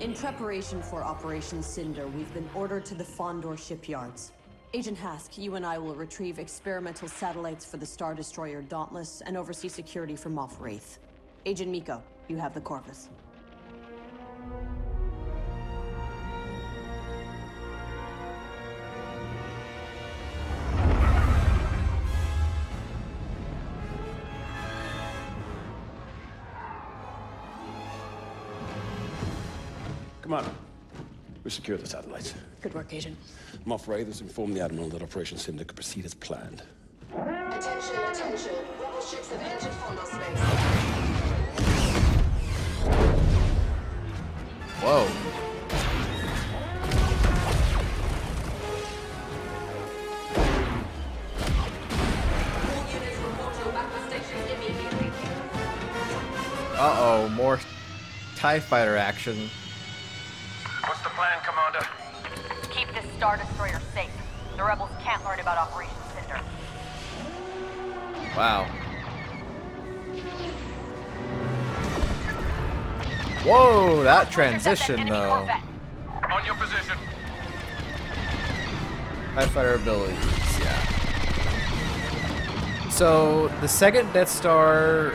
In preparation for Operation Cinder, we've been ordered to the Fondor shipyards. Agent Hask, you and I will retrieve experimental satellites for the Star Destroyer Dauntless and oversee security for Moff Raythe. Agent Meeko, you have the Corvus. We secured the satellites. Good work, Agent. Moff Raythe has informed the Admiral that Operation Cinder could proceed as planned. Attention, attention. Rebel ships have entered Fondor space. Whoa. All units report to your backup station immediately. Uh-oh, more TIE fighter action. Star Destroyer safe. The rebels can't learn about Operation Cinder. Wow. Whoa, that transition though. Corvette. On your position. TIE fighter abilities, yeah. So the second Death Star,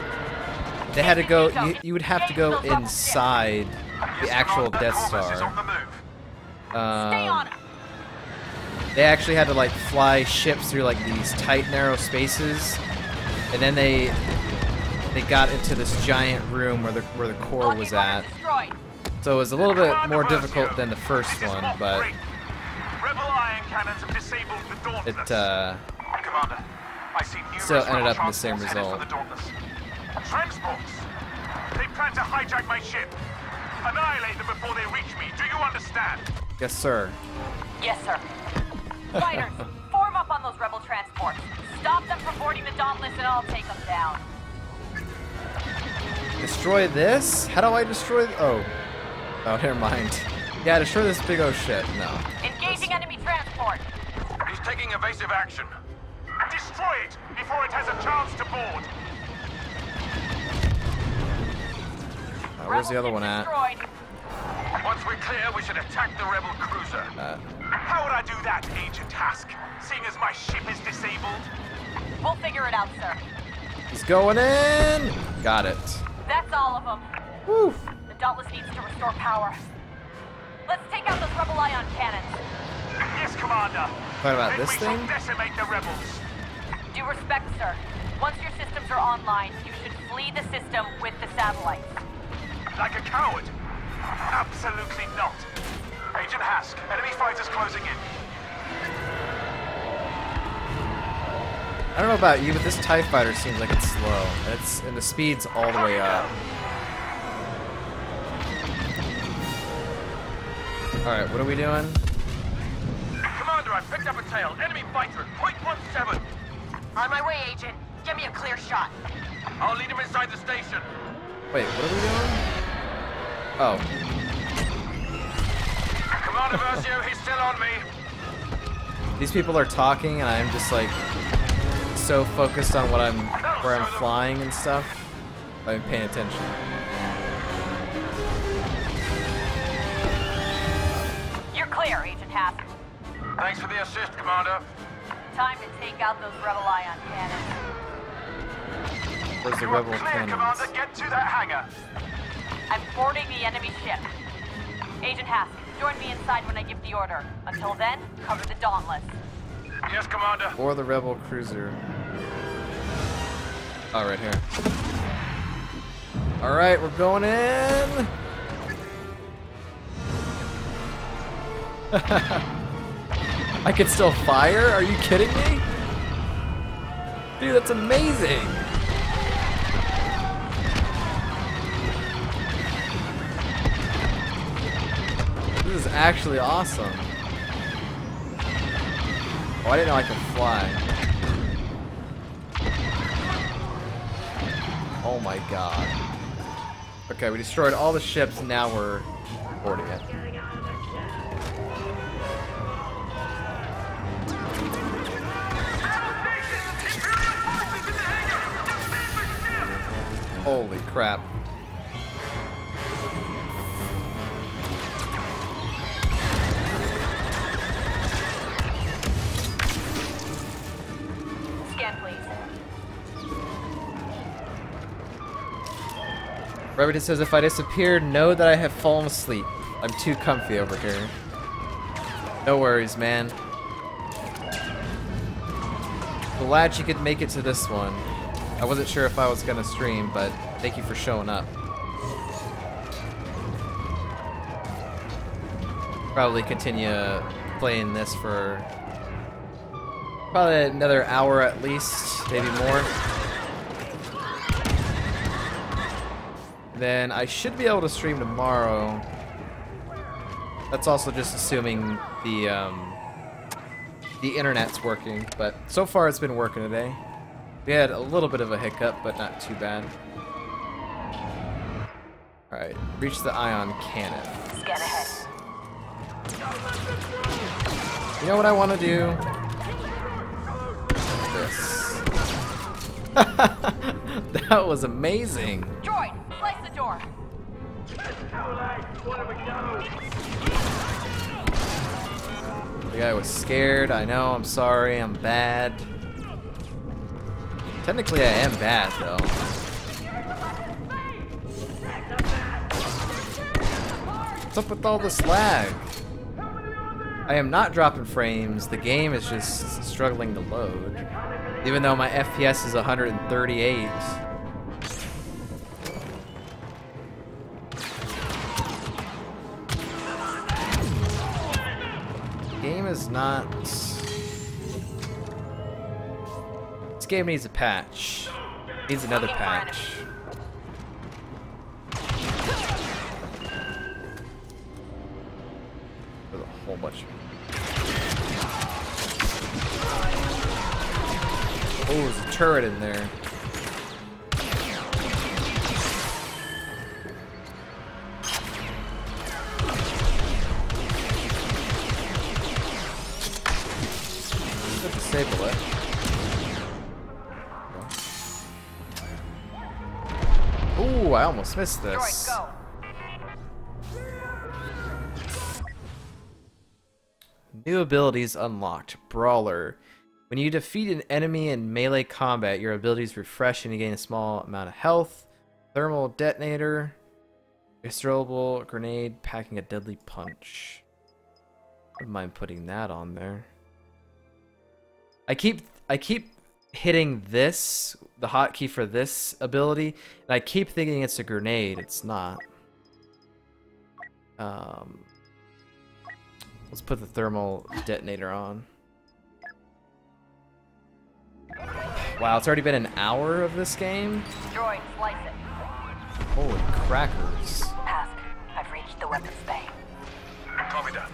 they had to go. You, you would have to go inside the actual Death Corvus is on Star. the. Stay on Um, him. They actually had to like fly ships through like these tight, narrow spaces, and then they they got into this giant room where the where the core was at. So it was a little bit more difficult than the first one, but Raythe. Rebel ion cannons have disabled the Dauntless. it uh, Commander, I see numerous Still ended up in the same result. For the Dauntless. Transports? They plan to hijack my ship. Annihilate them before they reach me. Do you understand? yes, sir. Yes, sir. Fighters, form up on those rebel transports. Stop them from boarding the Dauntless and I'll take them down. Destroy this? How do I destroy? Th oh, oh, never mind. Yeah, destroy this big old shit. No. Engaging enemy transport. He's taking evasive action. Destroy it before it has a chance to board. Uh, where's the other one ship at? Destroyed. Once we're clear, we should attack the rebel cruiser. Uh, How would I do that, Agent Hask? Seeing as my ship is disabled? We'll figure it out, sir. he's going in. Got it. That's all of them. Woo. The Dauntless needs to restore power. Let's take out those rebel ion cannons. Yes, Commander. Talking about then this we thing? shall decimate the rebels. Due respect, sir. Once your systems are online, you should flee the system with the satellites. Like a coward? Absolutely not. Agent Hask, enemy fighters closing in. I don't know about you, but this Tie Fighter seems like it's slow. It's and the speed's all the way up. All right, what are we doing? Commander, I picked up a tail. Enemy fighter point one seven. On my way, Agent. Give me a clear shot. I'll lead him inside the station. Wait, what are we doing? Oh, Commander Versio, he's still on me. these people are talking, and I'm just like so focused on what I'm where I'm flying and stuff. I'm paying attention. You're clear, Agent Hask. Thanks for the assist, Commander. Time to take out those rebel ion cannons. Where's the You are rebel clear, cannons? Commander. Get to that hangar. I'm boarding the enemy ship. Agent Hask, join me inside when I give the order. Until then, cover the Dauntless. Yes, Commander. Or the rebel cruiser. Oh, right here. All right, we're going in. I can still fire? Are you kidding me? Dude, that's amazing. Actually awesome. Oh, I didn't know I could fly. Oh my god. Okay, we destroyed all the ships, now we're boarding it. Holy crap. Remington says, if I disappear, know that I have fallen asleep. I'm too comfy over here. No worries, man. Glad you could make it to this one. I wasn't sure if I was gonna stream, but thank you for showing up. Probably continue playing this for probably another hour at least, maybe more. Then I should be able to stream tomorrow. That's also just assuming the um, the internet's working, but so far it's been working today. We had a little bit of a hiccup, but not too bad. Alright, reach the ion cannon. Scan ahead. You know what I want to do? This. that was amazing. The guy was scared. I know. I'm sorry. I'm bad. Technically, I am bad, though. What's up with all this lag? I am not dropping frames. The game is just struggling to load. Even though my FPS is 138. Is not... This game needs a patch. Needs another patch. There's a whole bunch. Oh, there's a turret in there. Almost missed this. New abilities unlocked. Brawler. When you defeat an enemy in melee combat, your abilities refresh and you gain a small amount of health. Thermal detonator. Extrolable grenade packing a deadly punch. Wouldn't mind putting that on there. I keep I keep hitting this, the hotkey for this ability, and I keep thinking it's a grenade. It's not. Um, Let's put the thermal detonator on. Wow, it's already been an hour of this game? Droid, slice it. Holy crackers. Hask. I've reached the weapons bay. Copy that.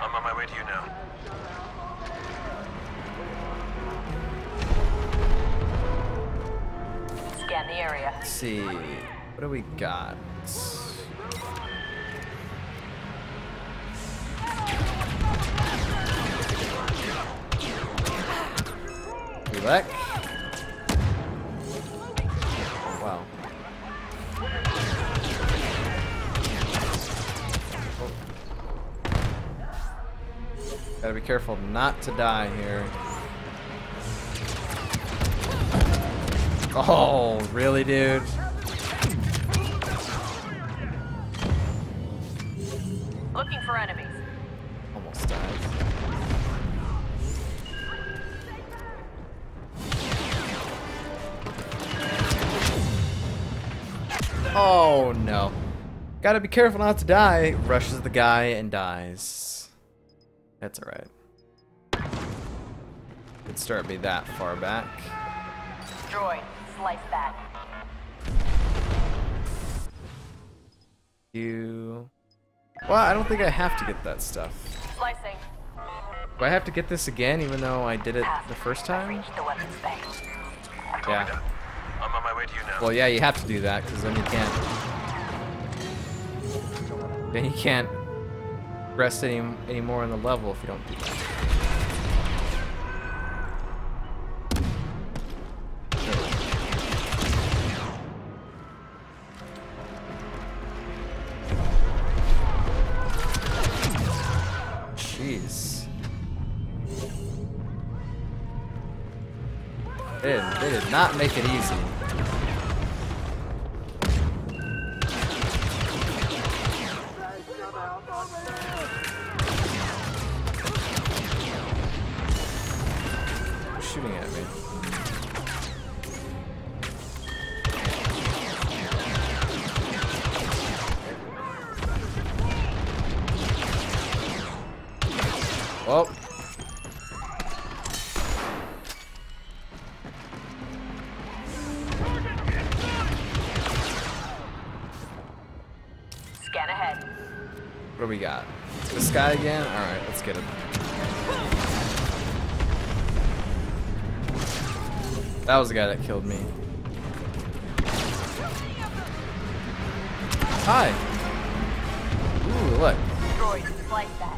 I'm on my way to you now. The area. Let's see. What do we got? Relax. Wow. Oh. Gotta be careful not to die here. Oh, really, dude? Looking for enemies. Almost died. Oh no. Gotta be careful not to die. Rushes the guy and dies. That's alright. Could start me that far back. Droid, slice that. You. Well, I don't think I have to get that stuff. Slicing. Do I have to get this again, even though I did it the first time? reached the weapons bay. Yeah. I'm on my way to you now. Well, yeah, you have to do that because then you can't. Then you can't rest any any more in the level if you don't do that. Not make it easy. Shooting at me. Oh. Guy again? Alright, let's get him. That was the guy that killed me. Hi! Ooh, look.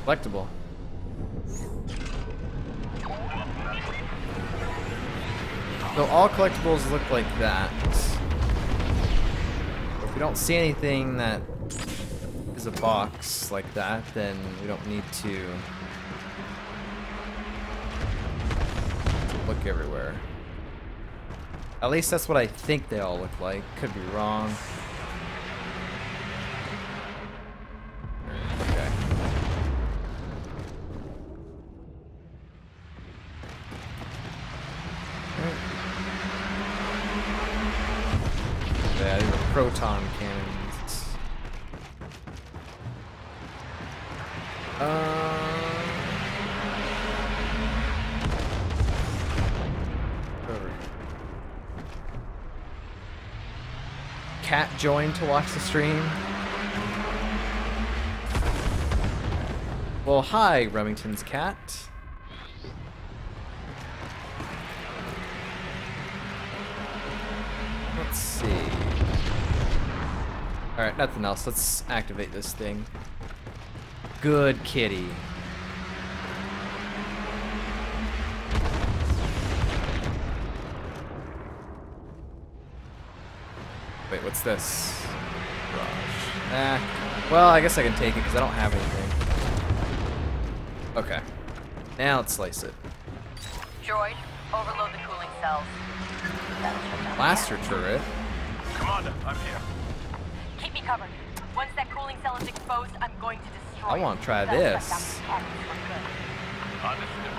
Collectible. So all collectibles look like that. If you don't see anything that a box like that, then we don't need to look everywhere. At least that's what I think they all look like. Could be wrong. Cat joined to watch the stream. Well, hi, Remington's cat. Let's see. Alright, nothing else. Let's activate this thing. Good kitty. This? Rush. Eh. Well, I guess I can take it because I don't have anything. Okay. Now let's slice it. Droid, overload the cooling cells. That'll shut down Blaster turret. Commander, I'm here. Keep me covered. Once that cooling cell is exposed, I'm going to destroy I wanna try this. down the cannons for good. Understood.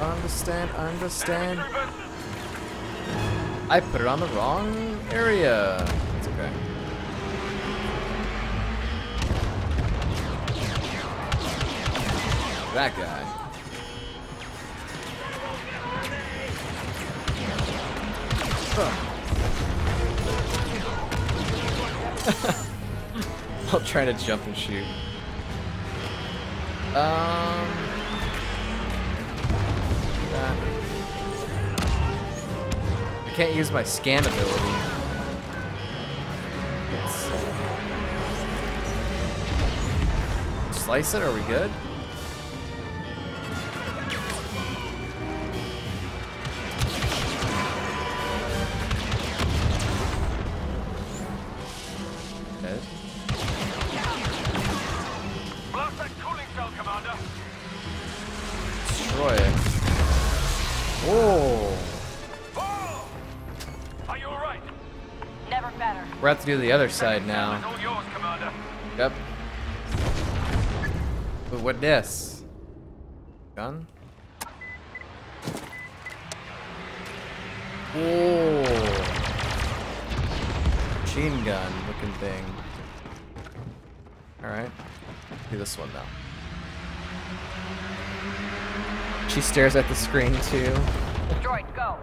Understand, understand. I put it on the wrong area. It's okay. That guy. I'll try to jump and shoot. Um. Can't use my scan ability. Uh, slice it? Are we good? To do the other side now. It's all yours, Commander. Yep. But what this? Gun? Oh. Machine gun looking thing. Alright. Do this one now. She stares at the screen too. Droid, go.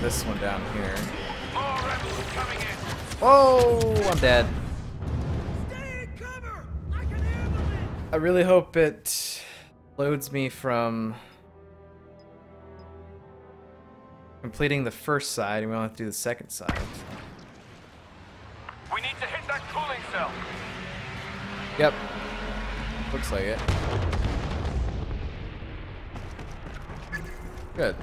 This one down here. More rebels coming in. Oh, I'm dead. I really hope it loads me from completing the first side and we don't have to do the second side. We need to hit that cooling cell. Yep. Looks like it. Good.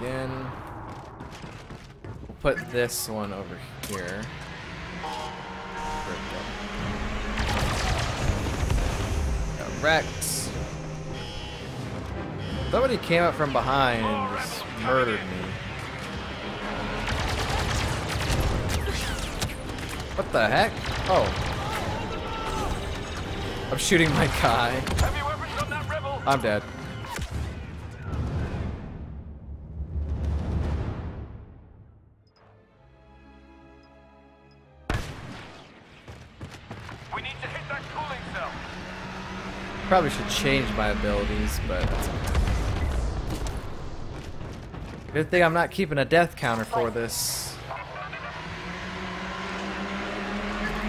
Again. We'll put this one over here. Where'd it go? Got wrecked. Somebody came up from behind and just murdered me. What the heck? Oh. I'm shooting my guy. Heavy weapons on that rebel! I'm dead. I probably should change my abilities, but. Good thing I'm not keeping a death counter for this.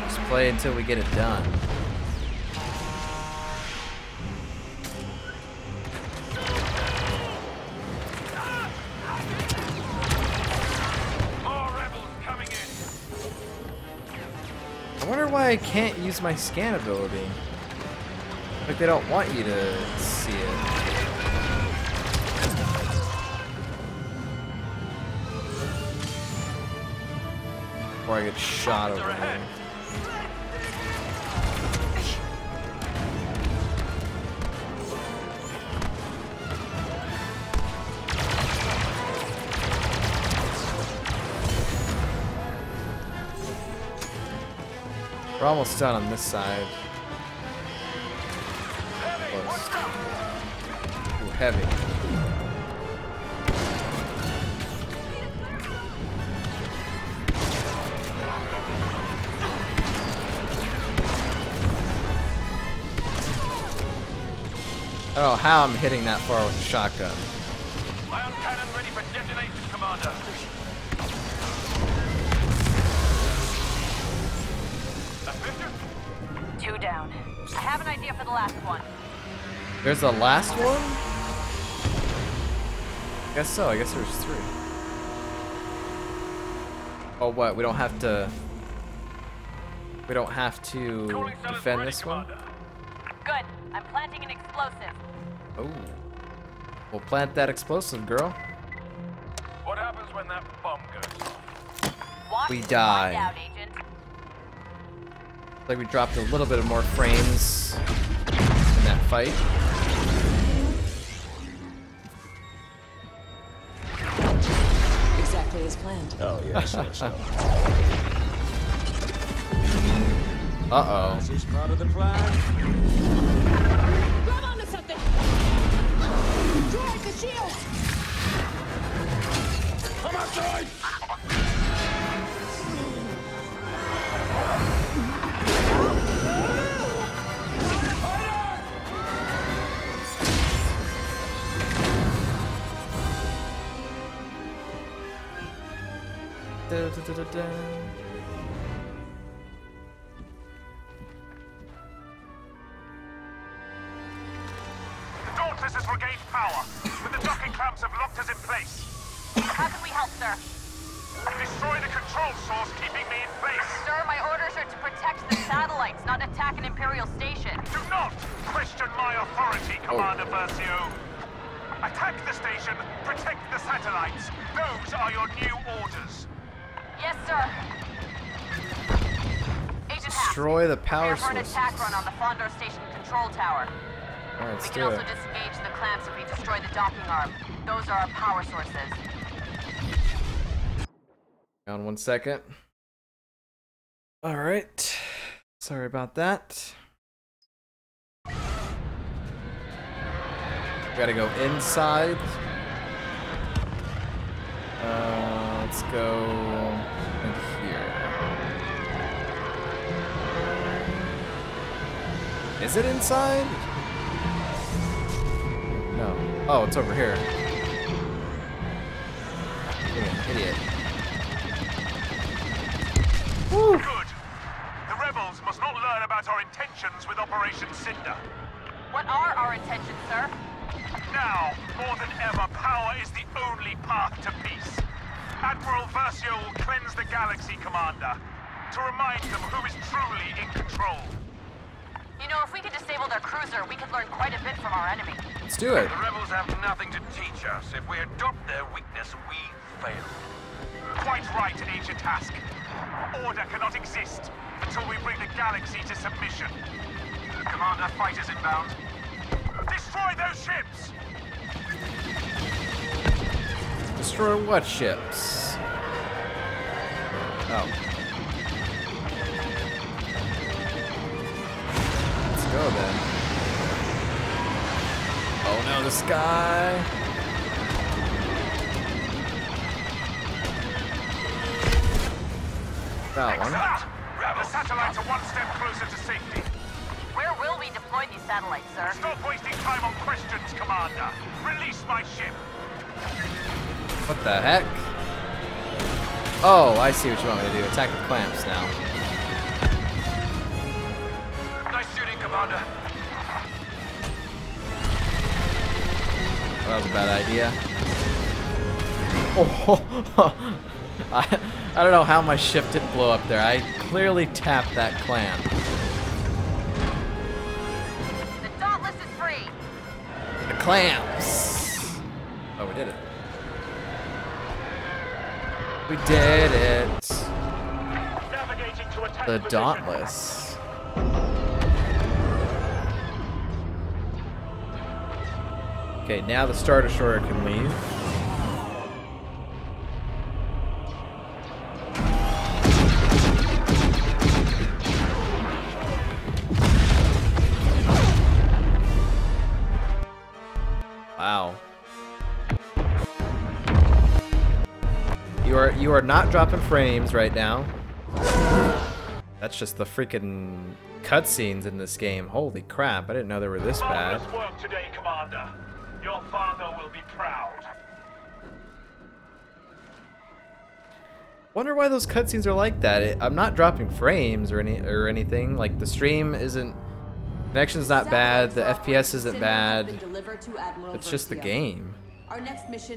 Just play until we get it done. More rebels coming in! I wonder why I can't use my scan ability. Like they don't want you to see it. Before I get shot over here. We're almost done on this side. Ooh, heavy. I don't know how I'm hitting that far with a shotgun. Ion cannon ready for detonation, Commander! Two down. I have an idea for the last one. There's the last one? I Guess so. I guess there's three. Oh, what? We don't have to. We don't have to Cooling cell is defend this one. Good. I'm planting an explosive. Oh. We'll plant that explosive, girl. What happens when that bomb goes off? Watch We and die. Out, Agent. Like we dropped a little bit of more frames in that fight. Exactly as planned. Oh, yeah, sure, sure. Uh oh. This is part of the plan. Grab onto something! Drive the shield! Come outside! Da, da, da, da, da. The Dauntless has regained power, but the docking clamps have locked us in place. How can we help, sir? Destroy the control source keeping me in place. Sir, my orders are to protect the satellites, not attack an Imperial station. Do not question my authority, oh. Commander Versio. Attack the station, protect the satellites. Those are your new Destroy the power sources. attack run on the Fondor station control tower. We can also it. disengage the clamps if we destroy the docking arm. Those are our power sources. On one second. Alright. Sorry about that. Gotta go inside. Uh, let's go in here. Is it inside? No. Oh, it's over here. Being an idiot. Good. The rebels must not learn about our intentions with Operation Cinder. What are our intentions, sir? Now, more than ever, power is the only path to peace. Admiral Versio will cleanse the galaxy, Commander, to remind them who is truly in control. You know, if we could disable their cruiser, we could learn quite a bit from our enemy. Let's do it. The rebels have nothing to teach us. If we adopt their weakness, we fail. Quite right, Agent Hask. Order cannot exist until we bring the galaxy to submission. Commander, fighters inbound. Destroy those ships! Destroy what ships? Oh. Go then. Oh no, the sky. That one. Excellent! The satellites are one step closer to safety. Where will we deploy these satellites, sir? Stop wasting time on questions, Commander. Release my ship. What the heck? Oh, I see what you want me to do. Attack the clamps now. Commander. That was a bad idea. Oh, I, I don't know how my ship didn't blow up there. I clearly tapped that clamp. The Dauntless is free. The clamps! Oh, we did it. We did it. Navigating to attack The position. Dauntless. Okay, now the Star Destroyer can leave. Wow. You are you are not dropping frames right now. That's just the freaking cutscenes in this game. Holy crap, I didn't know they were this bad. Marvelous work today, Commander. Your father will be proud. Wonder why those cutscenes are like that. It, I'm not dropping frames or any or anything. Like the stream isn't connection's not bad, the FPS isn't bad. been delivered to Admiral It's just the game. Our next mission